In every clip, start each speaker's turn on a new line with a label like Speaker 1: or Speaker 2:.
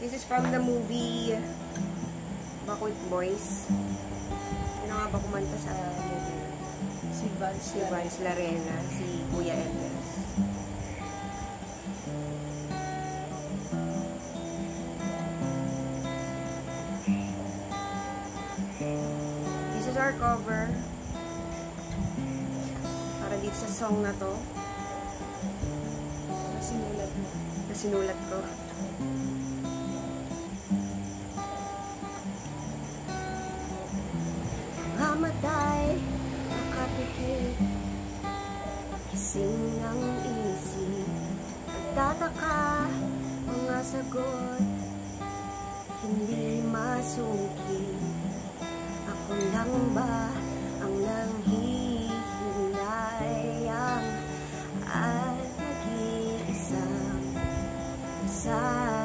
Speaker 1: This is from the movie Bakit Boys. Sino nga ba kumanta sa movie?
Speaker 2: Si Vance
Speaker 1: Si Vance Larena, si Kuya Eves. This is our cover. Para dito sa song na to,
Speaker 2: Sinulat mo.
Speaker 1: na sinulat ko. Mamatay, nakapikit Kising ang isip Nagtataka, mga sagot. Hindi masuki Ako lang ba ang nanghihinayang At nag-iisang sasaktan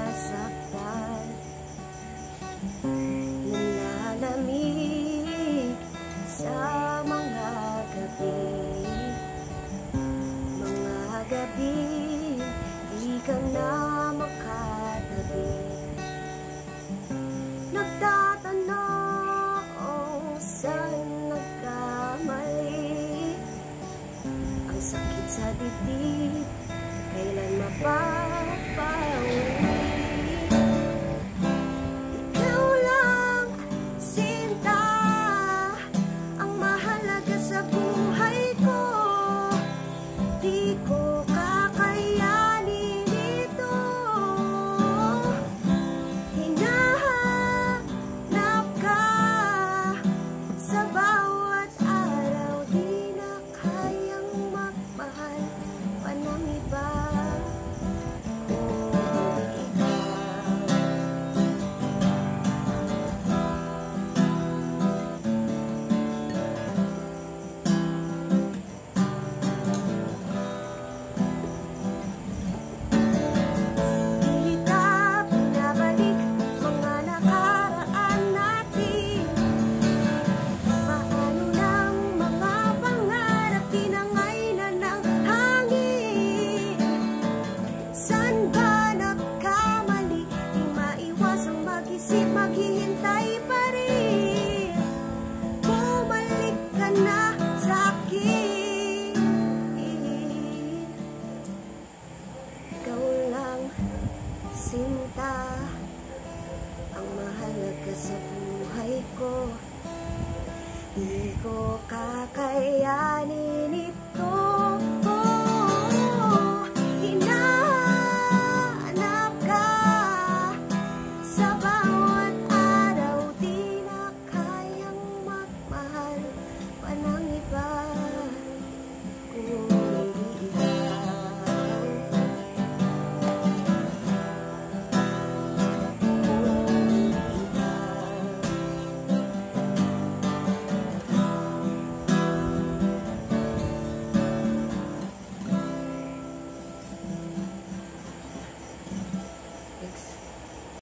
Speaker 1: ka na makatabi. Nagtatanong saan nagkamali? Ang sakit sa dibdib Kailan mapapawi mag-isip maghihintay pa rin. Bumalik ka na sa akin. Ikaw lang, sinta. Ang mahalaga sa buhay ko. Di ko kakayanin